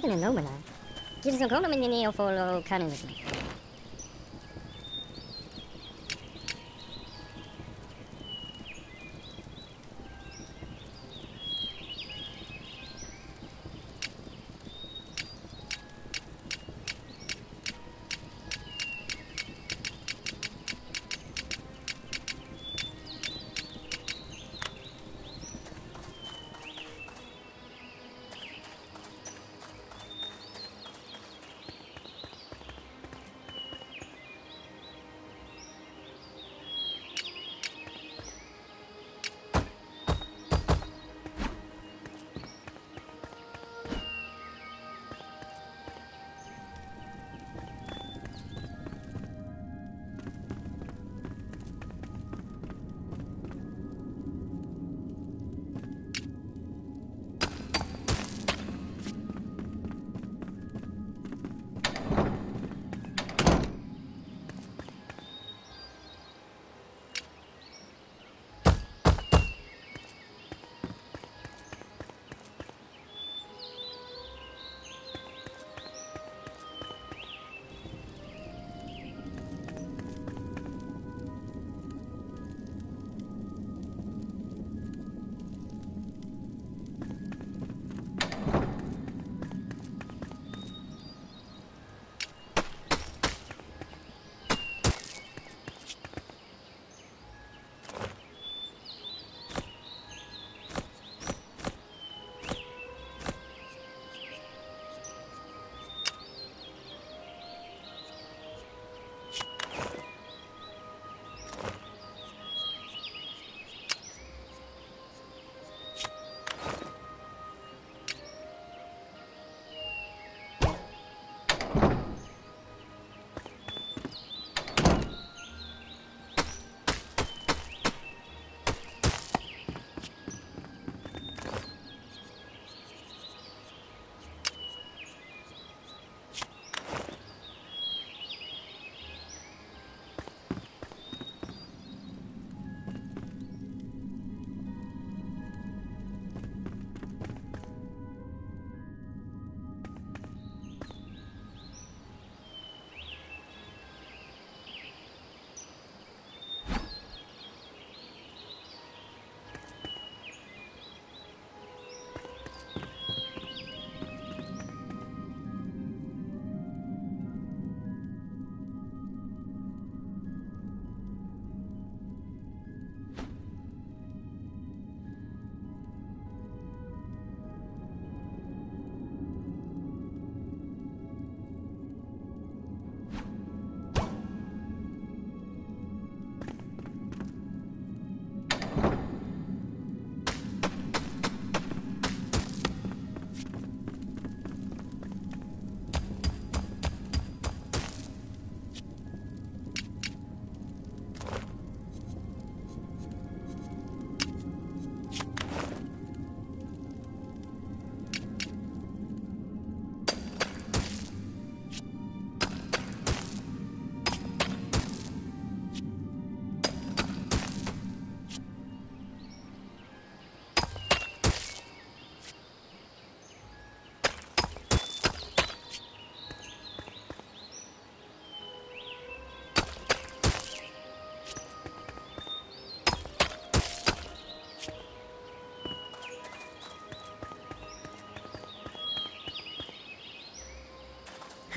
Hagen en Lomela. Dit is ook gewoon een meneer voor kanen met me.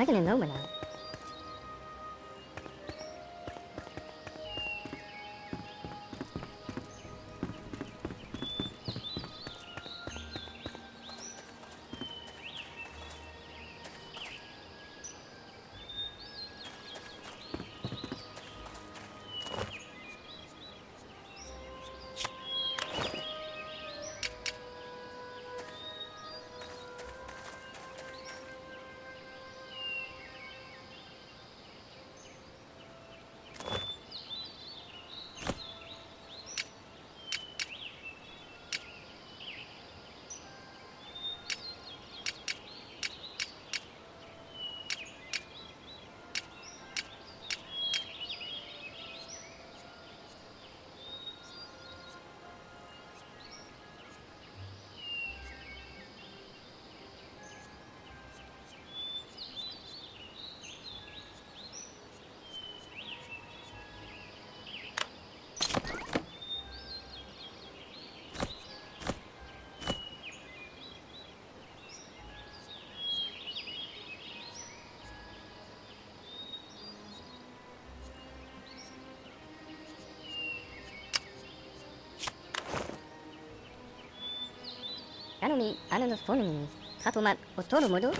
I can enroll now. Anomi, Anonophonimi, Trapoma, Otolomodo,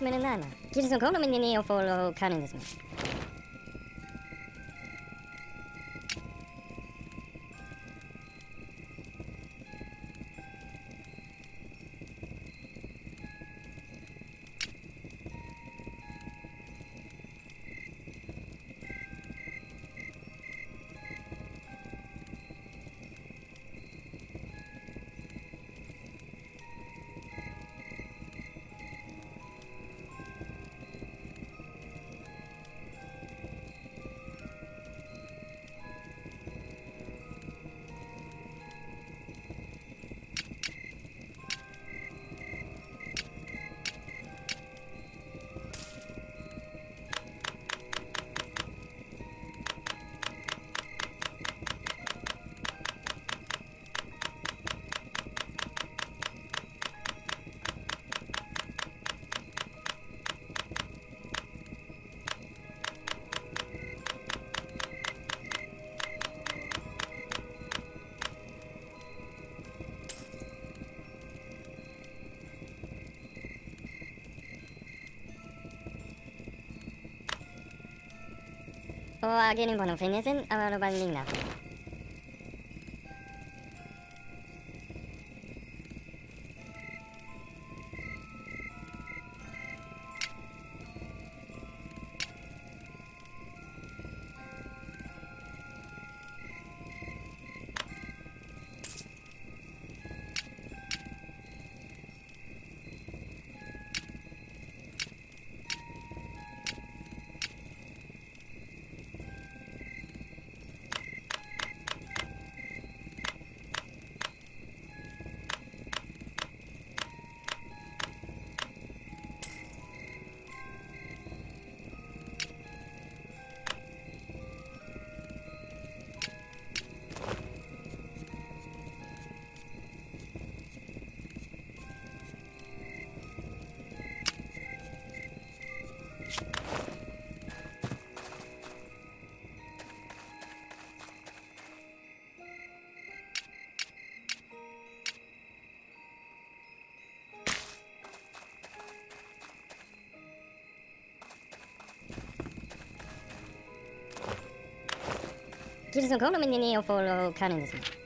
ostonomodo. Jana, das ist meine Nana. Geht es noch Oh, Agelimbon, auf wen sind, aber nur beim Gegner. Kiri son kono min ni o folo kanin this man.